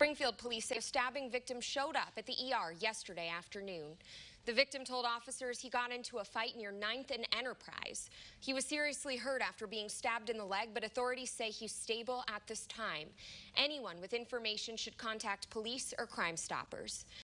Springfield police say a stabbing victim showed up at the ER yesterday afternoon. The victim told officers he got into a fight near 9th and Enterprise. He was seriously hurt after being stabbed in the leg, but authorities say he's stable at this time. Anyone with information should contact police or Crime Stoppers.